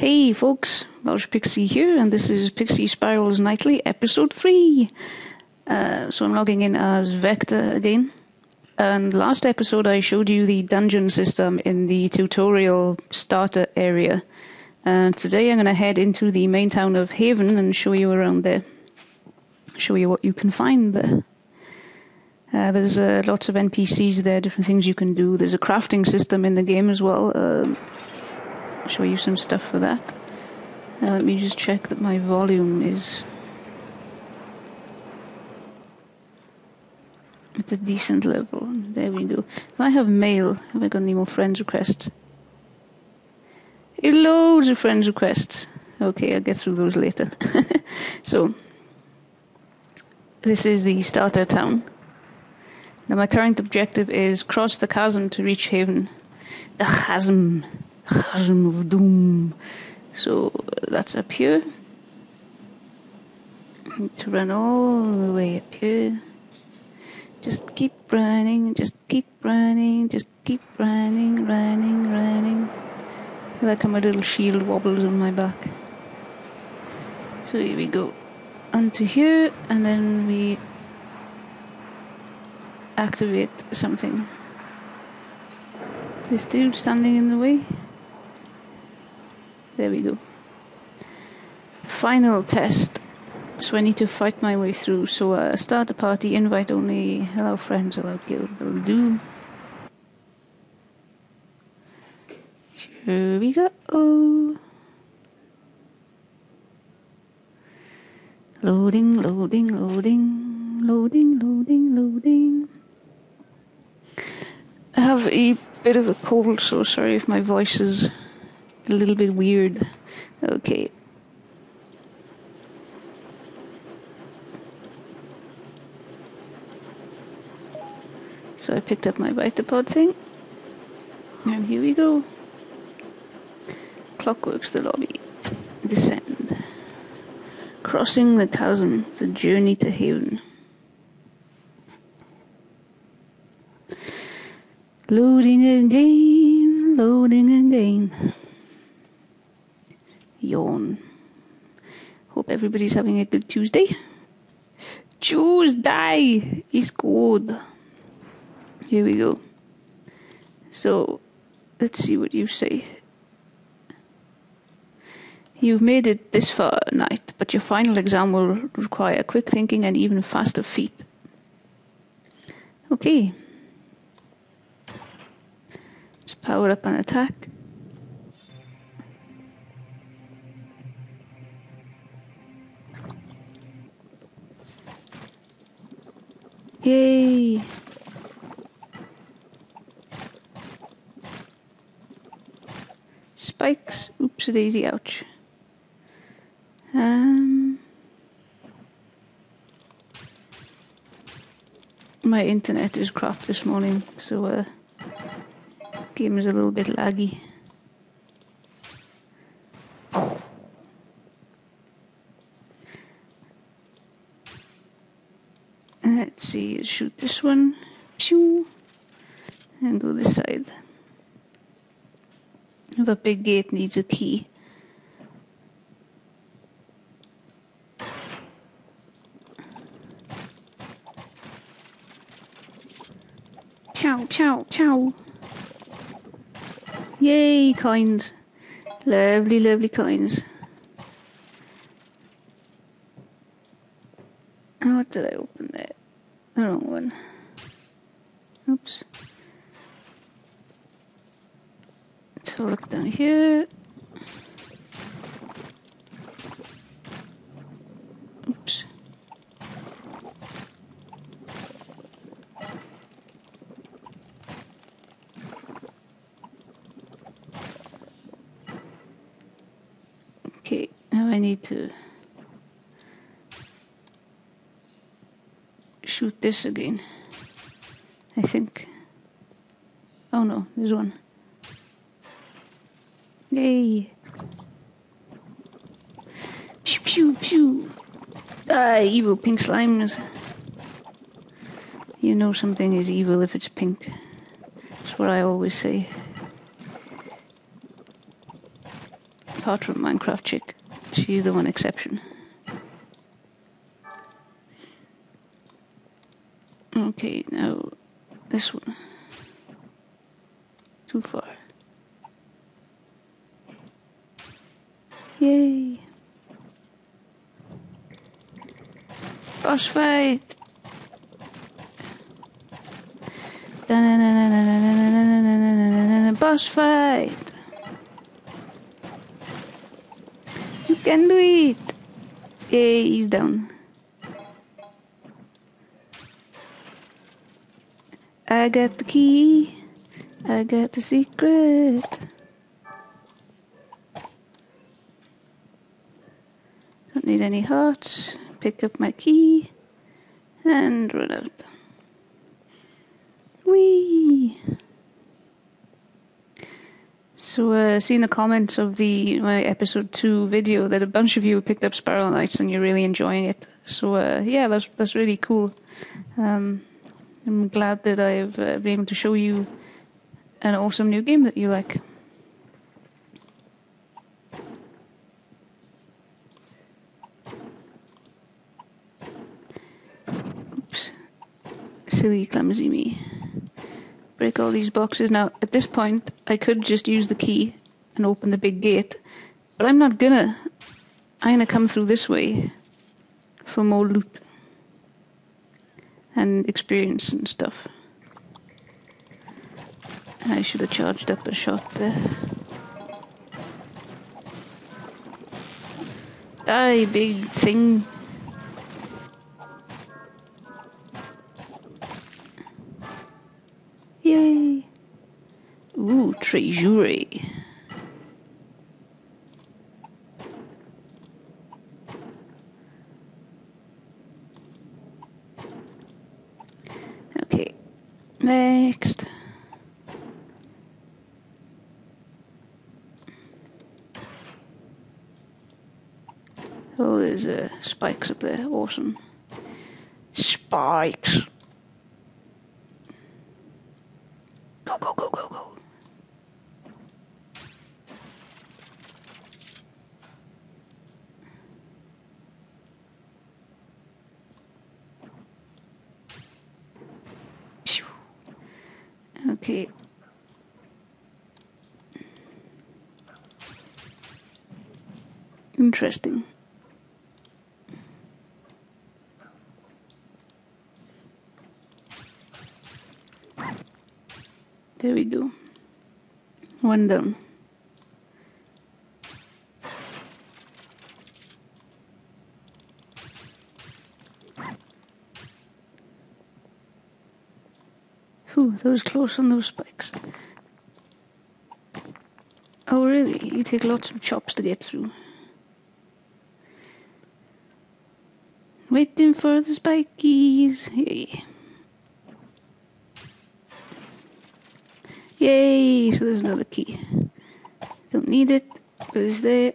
Hey folks, Welsh Pixie here, and this is Pixie Spirals Knightly, episode 3. Uh, so I'm logging in as Vector again. And last episode I showed you the dungeon system in the tutorial starter area. And today I'm going to head into the main town of Haven and show you around there. Show you what you can find there. Uh, there's uh, lots of NPCs there, different things you can do. There's a crafting system in the game as well. Uh, show you some stuff for that. Now let me just check that my volume is at a decent level. There we go. If I have mail, have I got any more friends requests? Loads of friends requests. Okay, I'll get through those later. so, this is the starter town. Now, my current objective is cross the chasm to reach Haven. The chasm. Chasm of Doom. So that's up here. To run all the way up here. Just keep running, just keep running, just keep running, running, running. Like my little shield wobbles on my back. So here we go. Onto here, and then we activate something. This dude standing in the way. There we go. Final test. So I need to fight my way through. So uh, start a party, invite only, hello friends, hello guild, will do. Here we go. Loading, loading, loading, loading, loading, loading. I have a bit of a cold, so sorry if my voice is a little bit weird. Okay. So I picked up my Vitapod thing. And here we go. Clockworks the lobby. Descend. Crossing the chasm, the journey to heaven. Loading again, loading again yawn. Hope everybody's having a good Tuesday. Tuesday is good. Here we go. So, let's see what you say. You've made it this far, Knight, but your final exam will require quick thinking and even faster feet. Okay. Let's power up an attack. Yay! Spikes. Oops, a daisy, ouch. Um, my internet is crap this morning, so uh, game is a little bit laggy. Let's see, shoot this one. And go this side. The big gate needs a key. Chow, chow, chow. Yay, coins. Lovely, lovely coins. What did I open there? The wrong one. Oops. Let's look down here. Oops. Okay, now I need to this again. I think. Oh no, there's one. Yay! Pew pew pew! Ah, evil pink slimes. You know something is evil if it's pink. That's what I always say. apart from Minecraft Chick. She's the one exception. Okay, now this one. Too far. Yay! Boss fight! Boss fight! You can do it! Yay, he's down. I got the key. I got the secret. Don't need any hearts. Pick up my key and run out. Whee! So, uh, seeing the comments of the my episode two video that a bunch of you picked up Spiral Knights and you're really enjoying it. So, uh, yeah, that's that's really cool. Um, I'm glad that I've uh, been able to show you an awesome new game that you like. Oops. Silly, clumsy me. Break all these boxes. Now, at this point, I could just use the key and open the big gate, but I'm not gonna. I'm gonna come through this way for more loot and experience and stuff. I should have charged up a shot there. Die, big thing. Yay! Ooh, treasury. Okay, next. Oh, there's uh, spikes up there. Awesome. Spikes. Go, go, go, go, go. Okay. Interesting. There we go. One down. Whew, that was close on those spikes. Oh, really? You take lots of chops to get through. Waiting for the spikies. Yay. Yay! So there's another key. Don't need it. Goes there.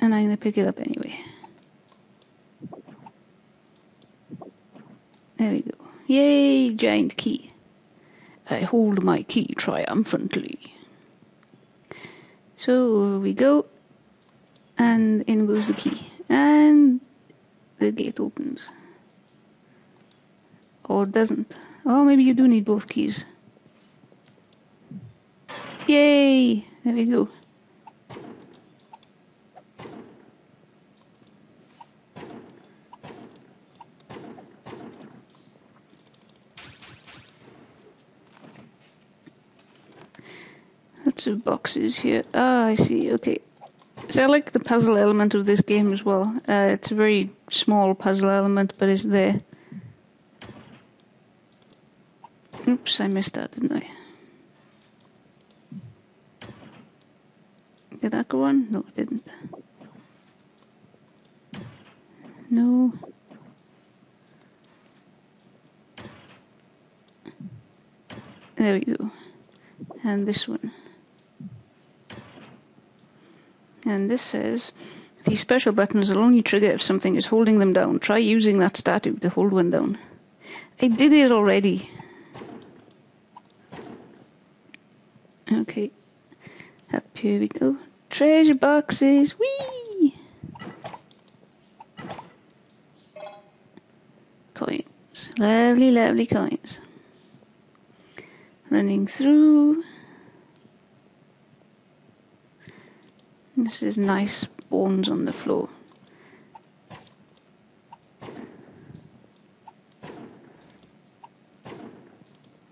And I'm gonna pick it up anyway. There we go. Yay! Giant key. I hold my key triumphantly. So we go, and in goes the key, and the gate opens. Or doesn't. Oh, maybe you do need both keys. Yay! There we go. Lots of boxes here. Ah, I see. Okay. So I like the puzzle element of this game as well. Uh, it's a very small puzzle element, but it's there. Oops, I missed that, didn't I? Did that go on? No, it didn't. No. There we go. And this one. And this says, these special buttons will only trigger if something is holding them down. Try using that statue to hold one down. I did it already. Okay. Up here we go. Treasure boxes. Whee! Coins. Lovely, lovely coins. Running through. This is nice bones on the floor.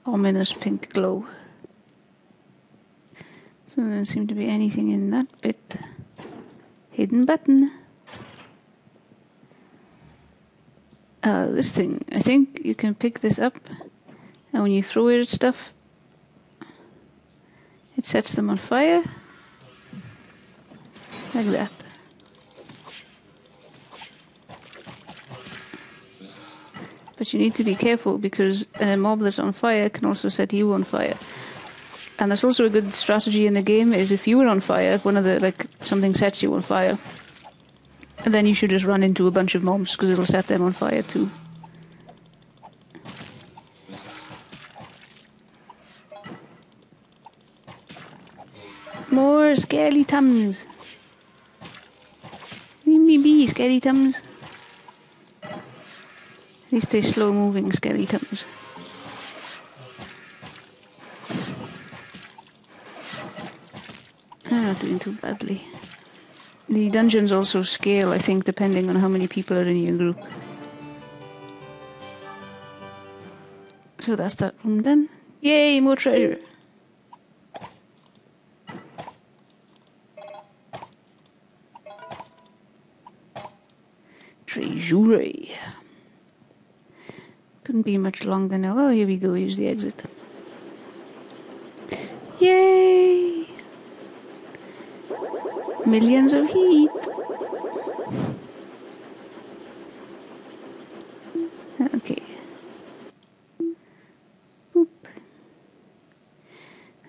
Ominous pink glow. There doesn't seem to be anything in that bit. Hidden button. Uh, this thing, I think you can pick this up, and when you throw it at stuff, it sets them on fire. Like that. But you need to be careful because a mob that's on fire can also set you on fire. And that's also a good strategy in the game is if you were on fire, if one of the like something sets you on fire, then you should just run into a bunch of mobs because it'll set them on fire too. More skeletons. Me skeletons. At least they're slow moving skeletons. Doing too badly. The dungeons also scale, I think, depending on how many people are in your group. So that's that room done. Yay, more treasure! Treasure. Couldn't be much longer now. Oh, here we go. Here's the exit. Millions of heat. Okay. Boop.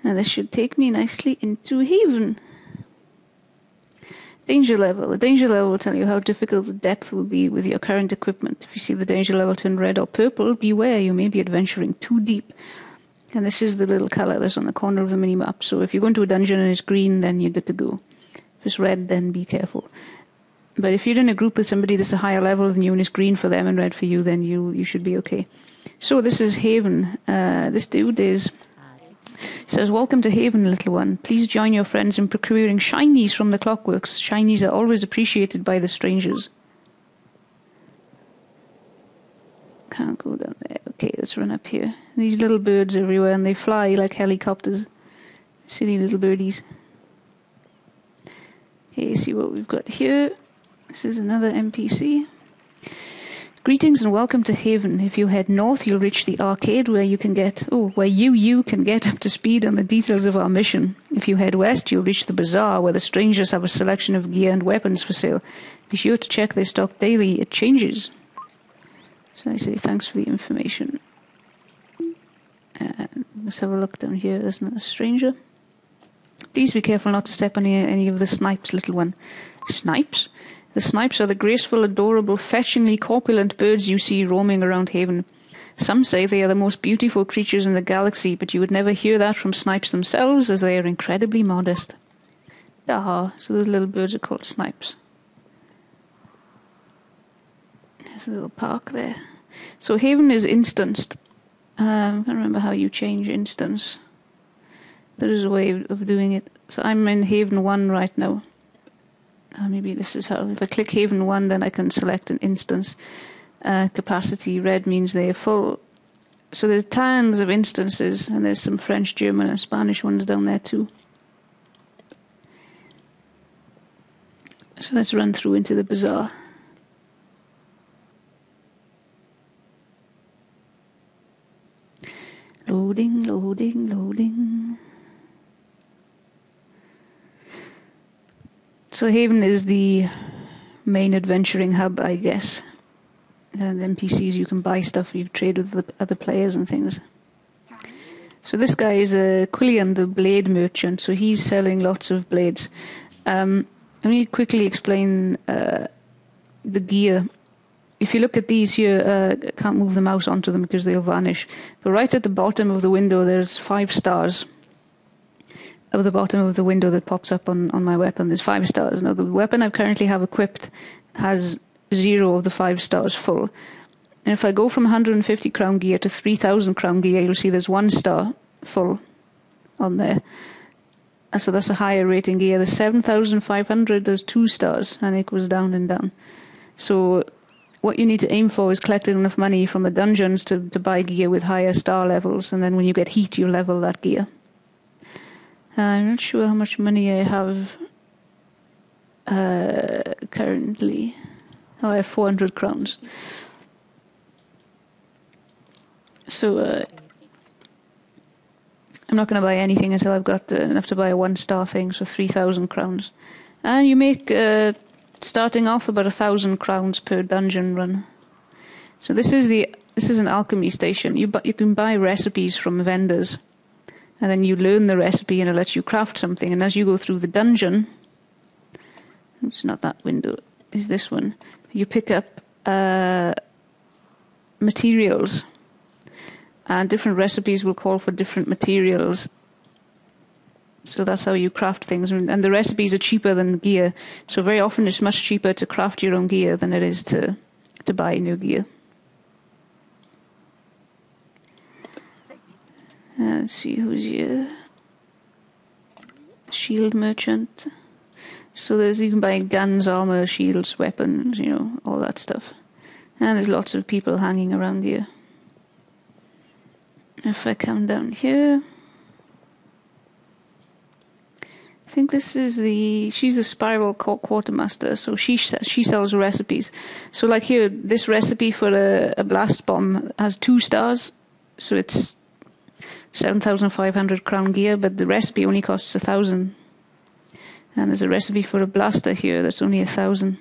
Now this should take me nicely into Haven. Danger level. The danger level will tell you how difficult the depth will be with your current equipment. If you see the danger level turn red or purple, beware, you may be adventuring too deep. And this is the little color that's on the corner of the mini map. So if you go into a dungeon and it's green, then you're good to go. If it's red, then be careful. But if you're in a group with somebody that's a higher level than you and it's green for them and red for you, then you you should be okay. So this is Haven. Uh, this dude is says, Welcome to Haven, little one. Please join your friends in procuring shinies from the clockworks. Shinies are always appreciated by the strangers. Can't go down there. Okay, let's run up here. These little birds everywhere, and they fly like helicopters. Silly little birdies. See what we've got here. This is another NPC. Greetings and welcome to Haven. If you head north, you'll reach the arcade where you can get, oh, where you, you can get up to speed on the details of our mission. If you head west, you'll reach the bazaar where the strangers have a selection of gear and weapons for sale. Be sure to check their stock daily. It changes. So I say thanks for the information. Uh, let's have a look down here. There's another stranger. Please be careful not to step on any, of the snipes, little one. Snipes? The snipes are the graceful, adorable, fetchingly corpulent birds you see roaming around Haven. Some say they are the most beautiful creatures in the galaxy, but you would never hear that from snipes themselves, as they are incredibly modest. Ah, so those little birds are called snipes. There's a little park there. So Haven is instanced. Um, I can't remember how you change instance. There is a way of doing it. So I'm in Haven 1 right now. Uh, maybe this is how, if I click Haven 1, then I can select an instance. Uh, capacity red means they're full. So there's tons of instances, and there's some French, German, and Spanish ones down there too. So let's run through into the bazaar. Loading, loading, loading. So Haven is the main adventuring hub, I guess. And NPCs, you can buy stuff, you trade with the other players and things. So this guy is a Quillian, the blade merchant. So he's selling lots of blades. Um, let me quickly explain uh, the gear. If you look at these here, uh, can't move the mouse onto them because they'll vanish. But right at the bottom of the window, there's five stars. Of the bottom of the window that pops up on, on my weapon. There's five stars. Now the weapon I currently have equipped has zero of the five stars full. And if I go from 150 crown gear to 3000 crown gear, you'll see there's one star full on there. And so that's a higher rating gear. The 7500, there's two stars, and it goes down and down. So what you need to aim for is collecting enough money from the dungeons to, to buy gear with higher star levels, and then when you get heat, you level that gear. Uh, I'm not sure how much money I have uh, currently. Oh, I have 400 crowns. So uh, I'm not going to buy anything until I've got uh, enough to buy a one star thing, so 3,000 crowns. And you make, uh, starting off, about a thousand crowns per dungeon run. So this is the this is an alchemy station. You bu- you can buy recipes from vendors, and then you learn the recipe, and it lets you craft something. And as you go through the dungeon, it's not that window, is this one. You pick up uh, materials, and different recipes will call for different materials. So that's how you craft things, and and the recipes are cheaper than gear. So very often, it's much cheaper to craft your own gear than it is to to buy new gear. Uh, Uh, let's see who's here. shield merchant. So there's you can buy guns, armor, shields, weapons, you know, all that stuff. And there's lots of people hanging around here. If I come down here, I think this is the she's the spiral qu- quartermaster, so she she sells recipes. So like here, this recipe for a, a blast bomb has two stars, so it's seven thousand five hundred crown gear, but the recipe only costs a thousand. And there's a recipe for a blaster here that's only a thousand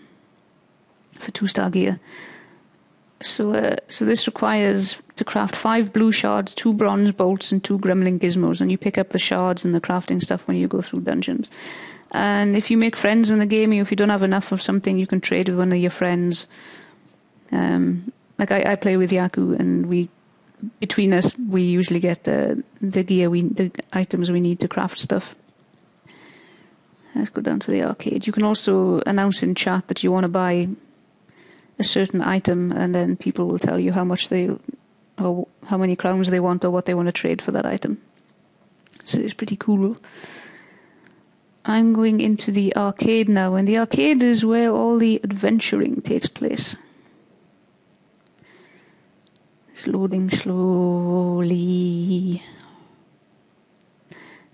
for two star gear. So, uh, so this requires to craft five blue shards, two bronze bolts, and two gremlin gizmos. And you pick up the shards and the crafting stuff when you go through dungeons. And if you make friends in the game, if you don't have enough of something, you can trade with one of your friends. Um, like I, I play with Yaku, and we between us we usually get the the gear we the items we need to craft stuff. Let's go down to the arcade. You can also announce in chat that you want to buy a certain item, and then people will tell you how much they, or how many crowns they want, or what they want to trade for that item. So it's pretty cool. I'm going into the arcade now, and the arcade is where all the adventuring takes place. Loading slowly.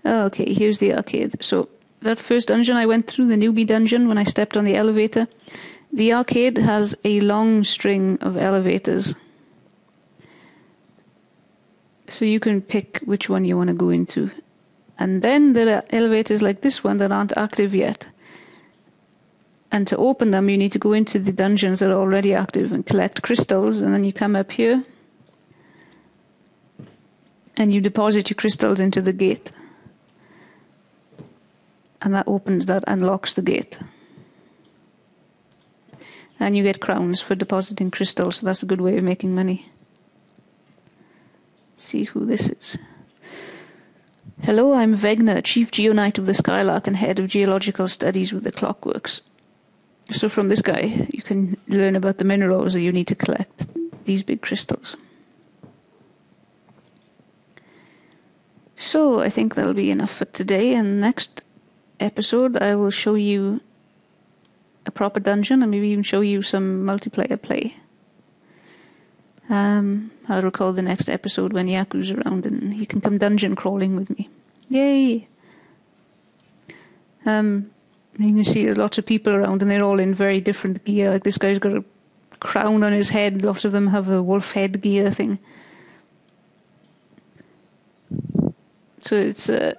Okay, here's the arcade. So that first dungeon I went through, the newbie dungeon, when I stepped on the elevator, the arcade has a long string of elevators. So you can pick which one you want to go into. And then there are elevators like this one that aren't active yet. And to open them, you need to go into the dungeons that are already active and collect crystals, and then you come up here and you deposit your crystals into the gate. And that opens, that unlocks the gate. And you get crowns for depositing crystals, so that's a good way of making money. See who this is. Hello, I'm Vegna, Chief Geonite of the Skylark and Head of Geological Studies with the Clockworks. So, from this guy, you can learn about the minerals that you need to collect these big crystals. So, I think that'll be enough for today, and next episode, I will show you a proper dungeon and maybe even show you some multiplayer play. Um, I'll record the next episode when Yaku's around and he can come dungeon crawling with me. Yay! Um, you can see there's lots of people around and they're all in very different gear. Like this guy's got a crown on his head. Lots of them have the wolf head gear thing. So it's uh,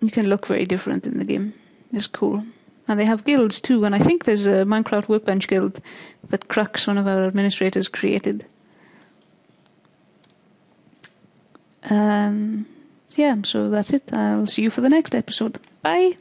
you can look very different in the game. It's cool. And they have guilds too, and I think there's a Minecraft Workbench guild that Crux, one of our administrators, created. Um, yeah, so that's it. I'll see you for the next episode. Bye.